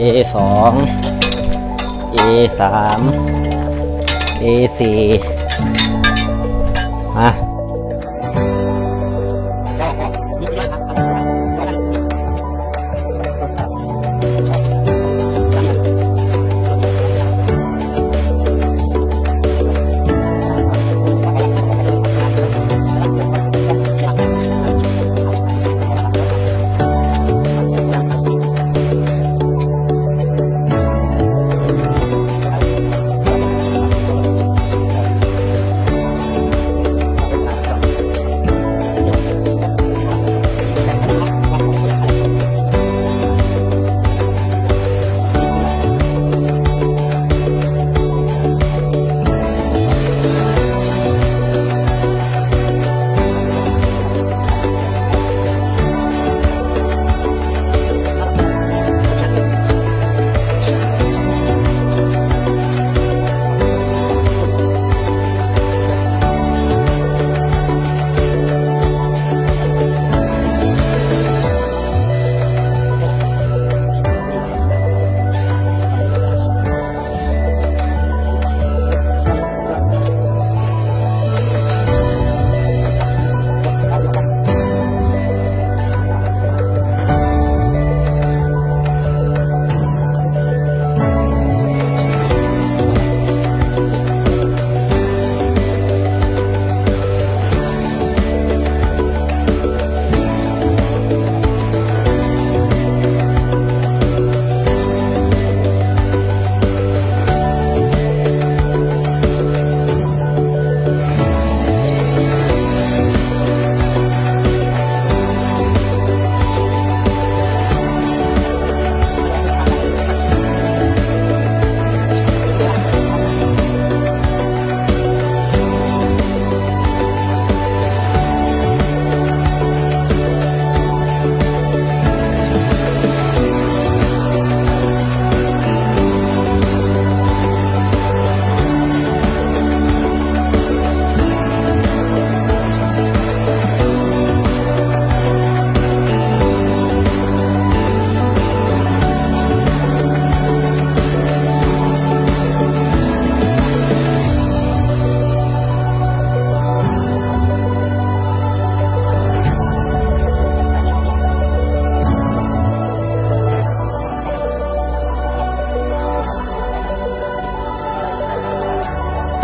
A สอง A สาม A สี่มา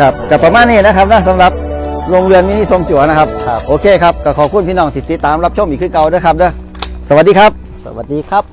ครับกับประมาณนี้นะครับนะสำหรับโรงเรือนมินิทรงจั่วนะครับ ครับ โอเคครับก็ขอบคุณพี่น้องที่ติดตามรับชมอีกคือเก่าด้วยครับเด้อสวัสดีครับ สวัสดีครับ